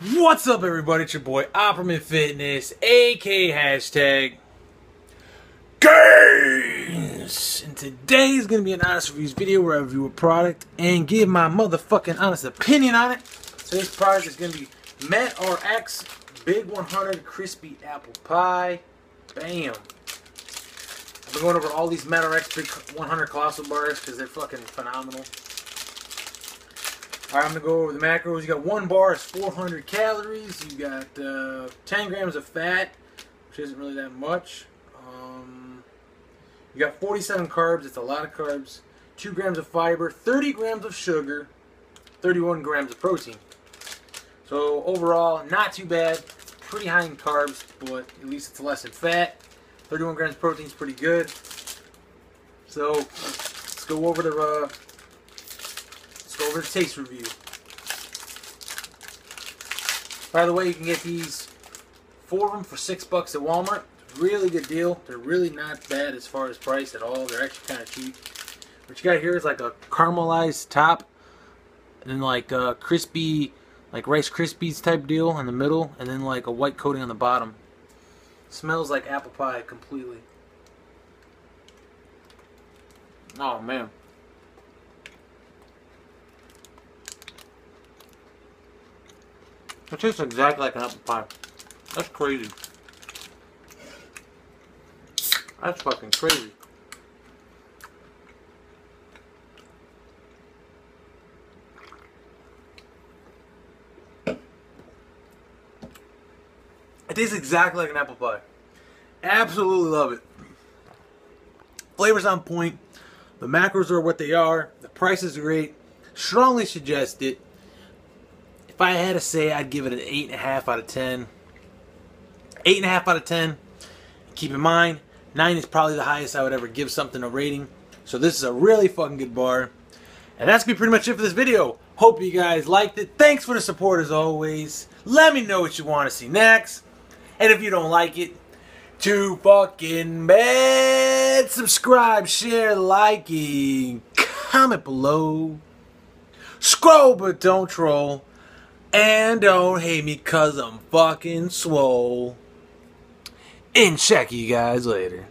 What's up, everybody? It's your boy Opperman Fitness, aka hashtag. And today is gonna be an honest reviews video where I review a product and give my motherfucking honest opinion on it. So this product is gonna be Met RX Big 100 Crispy Apple Pie. Bam. I've been going over all these Met RX Big 100 Colossal bars because they're fucking phenomenal. Alright, I'm going to go over the macros. You got one bar is 400 calories. You got uh, 10 grams of fat, which isn't really that much. Um, you got 47 carbs. It's a lot of carbs. 2 grams of fiber, 30 grams of sugar, 31 grams of protein. So overall, not too bad. Pretty high in carbs, but at least it's less in fat. 31 grams of protein is pretty good. So let's go over the uh, go over the taste review. By the way, you can get these four of them for six bucks at Walmart. Really good deal. They're really not bad as far as price at all. They're actually kind of cheap. What you got here is like a caramelized top, and then like a crispy, like Rice Krispies type deal in the middle, and then like a white coating on the bottom. Smells like apple pie completely. Oh man. It tastes exactly like an apple pie. That's crazy. That's fucking crazy. It tastes exactly like an apple pie. Absolutely love it. Flavor's on point. The macros are what they are. The price is great. Strongly suggest it. If I had to say, I'd give it an 8.5 out of 10. 8.5 out of 10. Keep in mind, 9 is probably the highest I would ever give something a rating. So this is a really fucking good bar. And that's to be pretty much it for this video. Hope you guys liked it. Thanks for the support as always. Let me know what you want to see next. And if you don't like it, too fucking bad. Subscribe, share, liking, comment below. Scroll but don't troll. And don't hate me cause I'm fucking swole. And check you guys later.